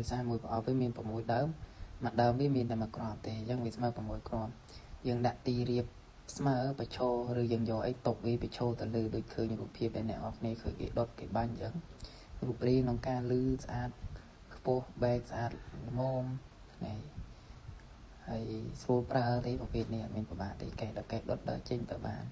ដោយសារមួយប្រអប់វាមាន6ដើមមួយដើមវាមានតែមួយគ្រាប់ទេអញ្ចឹងវាស្មើ6គ្រាប់យើងដាក់ទីរៀបស្មើបិឈរឬយើងយកអីຕົកវាបិឈរទៅលើដូចឃើញរូបភាពដែលអ្នកនរគ្នាឃើញគេដុតគេបាញ់អញ្ចឹងរូបរាងក្នុងការលឺស្អាត ខ្ពស់បែកស្អាតល្មមនេះហើយស្រួលប្រើទេប្រភេទនេះអត់មានពិបាកទេកេះដល់កេះដុតដល់ចេញទៅបាន